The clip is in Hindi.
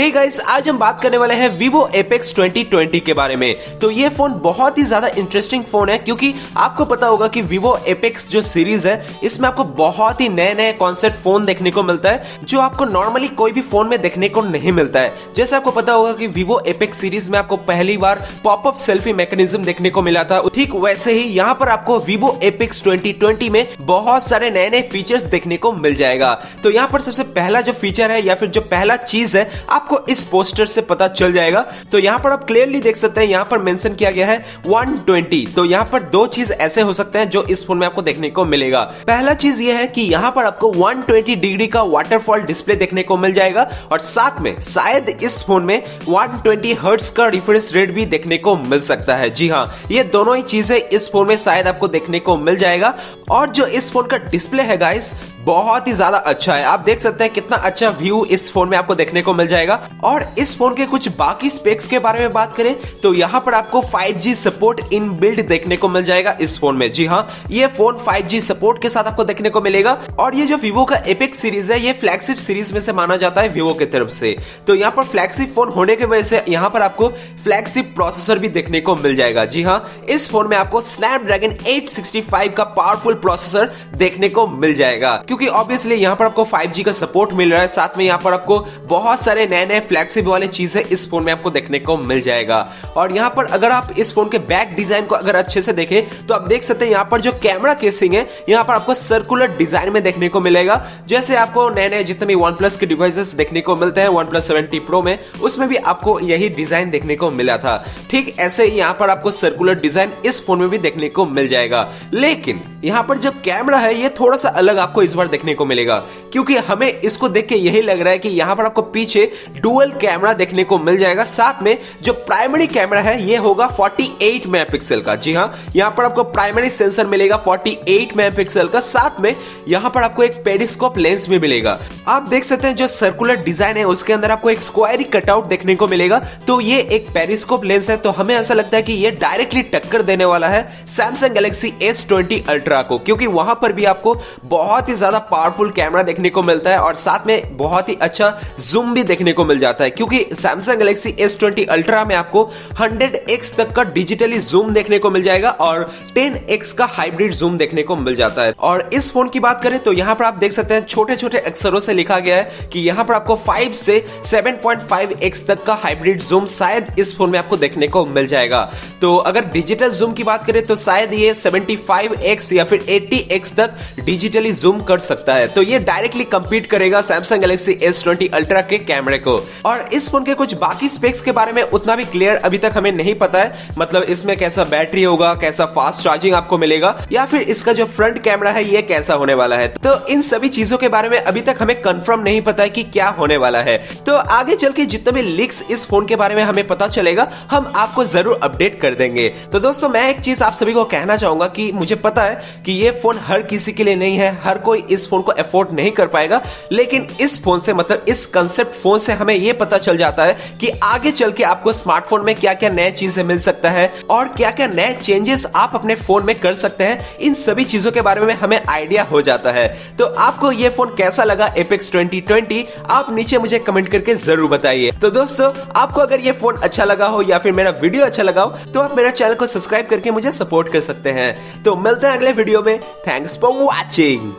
हे गाइस आज हम बात करने वाले हैं Vivo Apex 2020 के बारे में। तो ये फ़ोन बहुत ही ज़्यादा इंटरेस्टिंग फ़ोन है, क्योंकि आपको पता होगा कि Vivo Apex जो सीरीज़ है, इसमें आपको बहुत ही नए नए कॉन्सेप्ट फ़ोन देखने को मिलता है, जो आपको नॉर्मली कोई भी फ़ोन में देखने को नहीं मिलता है। जैसे आपको पता होगा कि Vivo Apex सीरीज़ में आपको पहली बार पॉपअप सेल्फी मैकेनिज्म देखने को मिला था। ठीक वैसे ही यहाँ पर आपको Vivo Apex 2020 में बहुत सारे नए नए फीचर्स देखने को मिल जाएगा। तो यहाँ पर सबसे पहला जो फीचर है या फिर जो पहला चीज़ है आपको इस पोस्टर से पता चल जाएगा। तो यहाँ पर आप क्लियरली देख सकते हैं, यहाँ पर मेंशन किया गया है 120 तो यहाँ पर दो चीज़ ऐसे हो सकते हैं जो इस फ़ोन में आपको देखने को मिलेगा। पहला चीज़ ये है कि यहाँ पर आपको 120 डिग्री का वाटरफॉल डिस्प्ले देखने को मिल जाएगा और साथ में शायद इस फ़ोन में 120 हर्ट्स का रिफ्रेश रेट भी देखने को मिल सकता है। जी हाँ ये दोनों ही चीज़ें इस फ़ोन में शायद आपको देखने को मिल जाएगा। और जो इस फ़ोन का डिस्प्ले है गाइस बहुत ही ज़्यादा अच्छा है। आप देख सकते हैं कितना अच्छा व्यू इस फ़ोन में आपको देखने को मिल जाएगा। और इस फ़ोन के कुछ बाकी स्पेक्स के बारे में बात करें तो यहाँ पर आपको 5G सपोर्ट इन बिल्ड देखने को मिल जाएगा इस फ़ोन में। जी हाँ ये फ़ोन 5G सपोर्ट के साथ आपको देखने को मिलेगा। और ये जो विवो का एपेक्स सीरीज़ है, ये फ्लैगशिप सीरीज़ में से माना जाता है विवो की तरफ़ से। तो यहाँ पर फ्लैगशिप फ़ोन होने की वजह से यहाँ पर आपको फ्लैगशिप प्रोसेसर भी देखने को मिल जाएगा। जी हाँ इस फ़ोन में आपको स्नैपड्रैगन 865 का पावरफुल प्रोसेसर देखने को मिल जाएगा। क्योंकि ऑब्वियसली यहाँ पर आपको 5G का सपोर्ट मिल रहा है। साथ में यहाँ पर आपको बहुत सारे नए नए नए फ्लैगशिप वाले चीज़ें इस फ़ोन में आपको देखने को मिल जाएगा। और यहाँ पर अगर आप इस फ़ोन के बैक डिज़ाइन को अगर अच्छे से देखें तो आप देख सकते हैं यहाँ पर जो कैमरा केसिंग है, यहाँ पर आपको सर्कुलर डिज़ाइन में देखने को मिलेगा। जैसे आपको नए नए जितने भी वन प्लस के डिवाइसेस देखने को मिलते हैं वन प्लस सेवेंटी प्रो में, उसमें भी आपको यही डिज़ाइन देखने को मिला था। ठीक ऐसे ही यहाँ पर आपको सर्कुलर डिज़ाइन इस फ़ोन में भी देखने को मिल जाएगा। लेकिन यहाँ पर जो कैमरा है, ये थोड़ा सा अलग आपको इस बार देखने को मिलेगा। क्योंकि हमें इसको देख के यही लग रहा है कि यहाँ पर आपको पीछे डुअल कैमरा देखने को मिल जाएगा। साथ में जो प्राइमरी कैमरा है, ये होगा 48 मेगापिक्सल का। जी हाँ यहाँ पर आपको प्राइमरी सेंसर मिलेगा 48 मेगापिक्सल का। साथ में यहाँ पर आपको एक पेरिस्कोप लेंस भी मिलेगा। आप देख सकते हैं जो सर्कुलर डिज़ाइन है, उसके अंदर आपको एक स्क्वायरी कटआउट देखने को मिलेगा। तो ये एक पेरिस्कोप लेंस है तो हमें ऐसा लगता है कि ये डायरेक्टली टक्कर देने वाला है। Samsung Galaxy S twenty Ultra को क्योंकि वहाँ पर भी आपको बहुत ही ज़्यादा पावरफुल कैमरा देखने को मिलता है और साथ में बहुत ही अच्छा जूम भी देखने को मिल जाता है, क्योंकि Samsung Galaxy S twenty Ultra में आपको 100x तक का डिजिटली जूम देखने को मिल जाएगा और 10x का हाइब्रिड जूम देखने को मिल जाता है। और इस फ़ोन की बात करें तो यहाँ पर आप देख सकते हैं छोटे छोटे अक्षरों से लिखा गया है कि यहाँ पर आपको फाइव से 7.5x तक का हाइब्रिड जूम शायद इस फ़ोन में आपको देखने को मिल जाएगा। तो अगर डिजिटल जूम की बात करें तो शायद ये 75x या फिर 80x तक डिजिटली जूम कर सकता है। तो ये डायरेक्टली कंपीट करेगा Samsung Galaxy S twenty Ultra के कैमरे को। और इस फ़ोन के कुछ बाकी स्पेक्स के बारे में उतना भी क्लियर अभी तक हमें नहीं पता है। मतलब इसमें कैसा बैटरी होगा, कैसा फास्ट चार्जिंग आपको मिलेगा, या फिर इसका जो फ्रंट कैमरा है, ये कैसा होने वाला है। तो इन सभी चीज़ों के बारे में अभी तक हमें कंफर्म नहीं पता है कि क्या होने वाला है। तो आगे चल के जितने भी लीक्स इस फ़ोन के बारे में हमें पता चलेगा, हम आपको ज़रूर अपडेट कर देंगे। तो दोस्तों, मैं एक चीज़ आप सभी को कहना चाहूँगा कि मुझे पता है कि ये फ़ोन हर किसी के लिए नहीं है, हर कोई इस फ़ोन को अफोर्ड नहीं कर पाएगा, लेकिन इस फ़ोन से मतलब इस कंसेप्ट फ़ोन से हमें यह पता चल जाता है कि आगे चल के आपको स्मार्टफ़ोन में क्या क्या नए चीज़ें मिल सकता है और क्या क्या नए चेंजेस आप अपने फ़ोन में कर सकते हैं। इन सभी चीज़ों के बारे में हमें आइडिया हो जाता है। तो आपको ये फ़ोन कैसा लगा एपेक्स 2020 आप नीचे मुझे कमेंट करके ज़रूर बताइए। तो दोस्तों, आपको अगर ये फ़ोन अच्छा लगा हो या फिर मेरा वीडियो अच्छा लगा हो तो आप मेरा चैनल को सब्सक्राइब करके मुझे सपोर्ट कर सकते हैं। तो मिलते हैं अगले वीडियो में। Thanks for watching